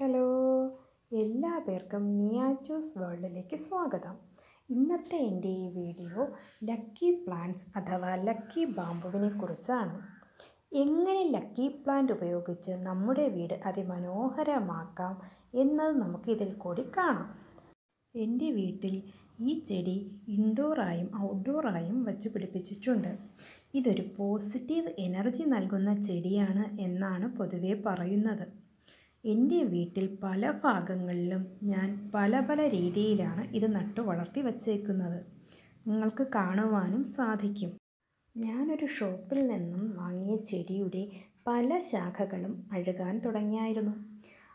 Hello. എല്ലാ പേർക്കും നിയാജോസ് വേൾഡിലേക്ക് സ്വാഗതം. ഇന്നത്തെ എന്റെ ഈ വീഡിയോ ലക്കി പ്ലാന്റ്സ് അഥവാ ലക്കി ബാമ്പുവിനെ കുറിച്ചാണ്. എങ്ങനെ ലക്കി പ്ലാന്റ് ഉപയോഗിച്ച് നമ്മുടെ വീട് അതിമനോഹരമാക്കാം എന്നത് നമുക്ക് ഇതിൽ കൂടി കാണാം. എന്റെ വീട്ടിൽ ഈ ചെടി ഇൻഡോറായും ഔട്ട്ഡോറായും വച്ച് പിടിപ്പിച്ചിട്ടുണ്ട്. ഇതൊരു പോസിറ്റീവ് എനർജി നൽകുന്ന ചെടിയാണ് എന്നാണ് പൊതുവേ പറയുന്നത്. എന്റെ വീട്ടിൽ പല ഭാഗങ്ങളിലും ഞാൻ പല പല രീതിയിലാണ് ഇത് നട്ടു വളർത്തി വച്ചേക്കുന്നത്. നിങ്ങൾക്ക് കാണുവാനും സാധിക്കും. ഞാനൊരു ഷോപ്പിൽ നിന്നും വാങ്ങിയ ചെടിയുടെ പല ശാഖകളും അഴുകാൻ തുടങ്ങിയായിരുന്നു.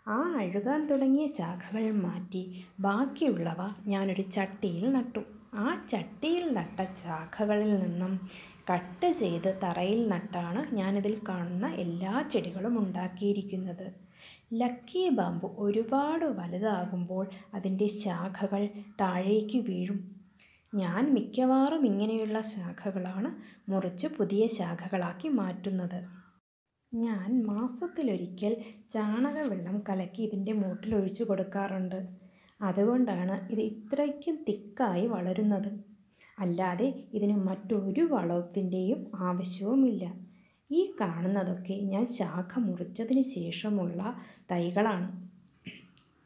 ആ അഴുകാൻ തുടങ്ങിയ ശാഖകൾ മാറ്റി ബാക്കിയുള്ളവ ഞാനൊരു ചട്ടിയിൽ നട്ടു. ആ ചട്ടിയിൽ നട്ട ശാഖകളിൽ നിന്നും കട്ട് ചെയ്ത് തറയിൽ നട്ടാണ് ഞാനിതിൽ കാണുന്ന എല്ലാ ചെടികളും ഉണ്ടാക്കിയിരിക്കുന്നത്. ലക്കി ബാമ്പു ഒരുപാട് വലുതാകുമ്പോൾ അതിന്റെ ശാഖകൾ താഴേക്ക് വീഴും. ഞാൻ മിക്കവാറും ഇങ്ങനെയുള്ള ശാഖകളാണ് മുറിച്ച് പുതിയ ശാഖകളാക്കി മാറ്റുന്നത്. ഞാൻ മാസത്തിലൊരിക്കൽ ചാണകവെള്ളം കലക്കി ഇതിന്റെ മൂട്ടിൽ ഒഴിച്ചു കൊടുക്കാറുണ്ട്. അതുകൊണ്ടാണ് ഇത് ഇത്രയ്ക്കും തിക്കായി വളരുന്നത്. അല്ലാതെ ഇതിന് മറ്റൊരു വളത്തിന്റെയും ആവശ്യവുമില്ല. ഈ കാണുന്നതൊക്കെ ഞാൻ ശാഖ മുറിച്ചതിന് ശേഷമുള്ള തൈകളാണ്.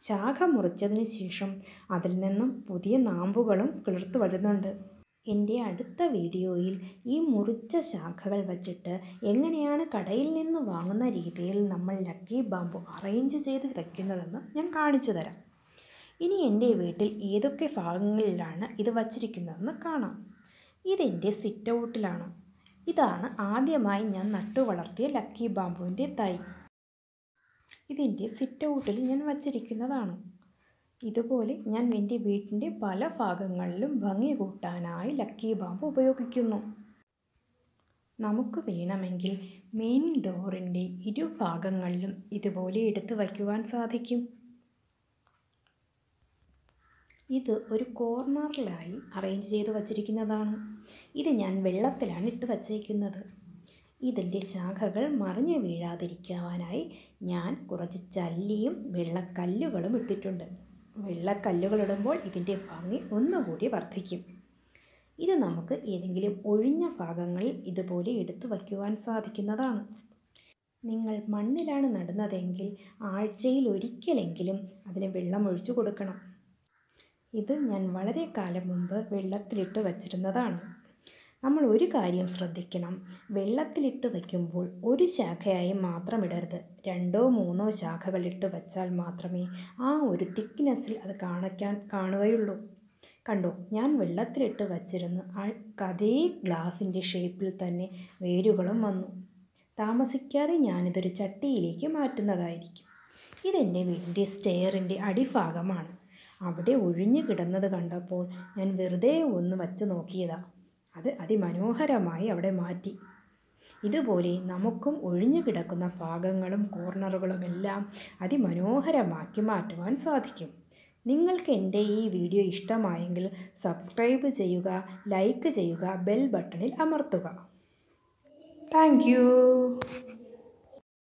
ശാഖ മുറിച്ചതിന് ശേഷം അതിൽ നിന്നും പുതിയ നാമ്പുകളും കിളിർത്ത് വരുന്നുണ്ട്. എന്റെ അടുത്ത വീഡിയോയിൽ ഈ മുറിച്ച ശാഖകൾ വച്ചിട്ട് എങ്ങനെയാണ് കടയിൽ നിന്ന് വാങ്ങുന്ന രീതിയിൽ നമ്മൾ ലക്കി ബാമ്പു അറേഞ്ച് ചെയ്ത് വയ്ക്കുന്നതെന്ന് ഞാൻ കാണിച്ചു തരാം. ഇനി എന്റെ വീട്ടിൽ ഏതൊക്കെ ഭാഗങ്ങളിലാണ് ഇത് വച്ചിരിക്കുന്നതെന്ന് കാണാം. ഇതെന്റെ സിറ്റ് ഔട്ടിലാണ്. ഇതാണ് ആദ്യമായി ഞാൻ നട്ടു വളർത്തിയ ലക്കി ബാമ്പുവിന്റെ തൈ. ഇതിന്റെ സിറ്റ് ഔട്ടിൽ ഞാൻ വച്ചിരിക്കുന്നതാണ്. ഇതുപോലെ ഞാൻ എന്റെ വീട്ടിന്റെ പല ഭാഗങ്ങളിലും ഭംഗി കൂട്ടാനായി ലക്കി ബാമ്പ് ഉപയോഗിക്കുന്നു. നമുക്ക് വേണമെങ്കിൽ മെയിൻ ഡോറിന്റെ ഇരുഭാഗങ്ങളിലും ഇതുപോലെ എടുത്തു വയ്ക്കുവാൻ സാധിക്കും. ഇത് ഒരു കോർണറിലായി അറേഞ്ച് ചെയ്ത് വച്ചിരിക്കുന്നതാണ്. ഇത് ഞാൻ വെള്ളത്തിലാണ് ഇട്ട് വച്ചേക്കുന്നത്. ഇതിന്റെ ശാഖകൾ മറിഞ്ഞു വീഴാതിരിക്കുവാനായി ഞാൻ കുറച്ച് ചല്ലിയും വെള്ളക്കല്ലുകളും ഇട്ടിട്ടുണ്ട്. വെള്ളക്കല്ലുകൾ ഇടുമ്പോൾ ഇതിന്റെ ഭംഗി ഒന്നുകൂടി വർദ്ധിക്കും. ഇത് നമുക്ക് ഏതെങ്കിലും ഒഴിഞ്ഞ ഭാഗങ്ങളിൽ ഇതുപോലെ എടുത്തു വയ്ക്കുവാൻ സാധിക്കുന്നതാണ്. നിങ്ങൾ മണ്ണിലാണ് നടുന്നതെങ്കിൽ ആഴ്ചയിൽ ഒരിക്കലെങ്കിലും അതിന് വെള്ളം ഒഴിച്ചു കൊടുക്കണം. ഇത് ഞാൻ വളരെ കാലം മുമ്പ് വെള്ളത്തിലിട്ട് വച്ചിരുന്നതാണ്. നമ്മൾ ഒരു കാര്യം ശ്രദ്ധിക്കണം. വെള്ളത്തിലിട്ട് വയ്ക്കുമ്പോൾ ഒരു ശാഖയായി മാത്രം ഇടരുത്. രണ്ടോ മൂന്നോ ശാഖകളിട്ട് വച്ചാൽ മാത്രമേ ആ ഒരു തിക്നെസ്സിൽ അത് കാണിക്കാൻ കാണുകയുള്ളൂ. കണ്ടോ? ഞാൻ വെള്ളത്തിലിട്ട് വച്ചിരുന്ന് ആ അതേ ഗ്ലാസിന്റെ ഷേപ്പിൽ തന്നെ വേരുകളും വന്നു. താമസിക്കാതെ ഞാനിതൊരു ചട്ടിയിലേക്ക് മാറ്റുന്നതായിരിക്കും. ഇതെന്റെ വീടിന്റെ സ്റ്റെയറിന്റെ അടിഭാഗമാണ്. അവിടെ ഒഴിഞ്ഞു കിടന്നത് കണ്ടപ്പോൾ ഞാൻ വെറുതെ ഒന്ന് വച്ച് നോക്കിയതാ. അത് അതിമനോഹരമായി അവിടെ മാറ്റി. ഇതുപോലെ നമുക്കും ഒഴിഞ്ഞു കിടക്കുന്ന ഭാഗങ്ങളും കോർണറുകളും എല്ലാം അതിമനോഹരമാക്കി മാറ്റുവാൻ സാധിക്കും. നിങ്ങൾക്ക് എന്റെ ഈ വീഡിയോ ഇഷ്ടമായെങ്കിൽ സബ്സ്ക്രൈബ് ചെയ്യുക ലൈക്ക് ചെയ്യുക ബെൽ ബട്ടണിൽ അമർത്തുക. താങ്ക്